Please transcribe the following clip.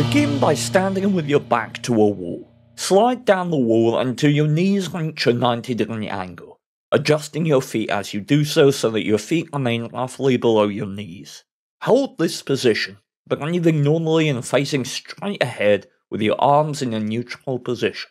Begin by standing with your back to a wall. Slide down the wall until your knees reach a 90 degree angle, adjusting your feet as you do so so that your feet remain roughly below your knees. Hold this position, breathing normally and facing straight ahead with your arms in a neutral position.